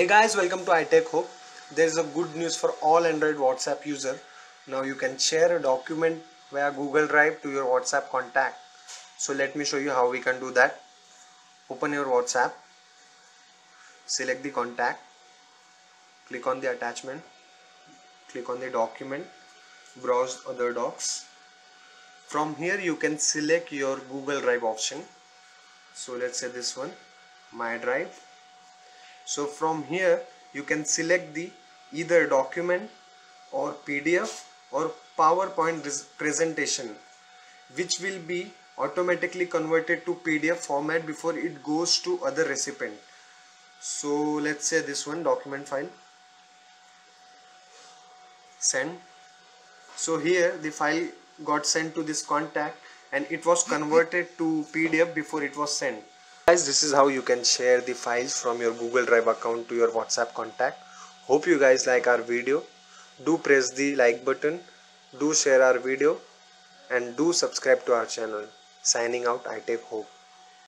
Hey guys, welcome to ITecHope. There is a good news for all Android WhatsApp user. Now you can share a document via Google Drive to your WhatsApp contact. So let me show you how we can do that. Open your WhatsApp, select the contact, click on the attachment, click on the document, browse other docs. From here you can select your Google Drive option. So let's say this one, my drive so from here you can select the either document or PDF or PowerPoint presentation which will be automatically converted to PDF format before it goes to other recipient. So let's say this one document file. Send. So here the file got sent to this contact and it was converted to PDF before it was sent guys this is how you can share the files from your google drive account to your whatsapp contact. Hope you guys like our video. Do press the like button do share our video and do subscribe to our channel. Signing out ITecHope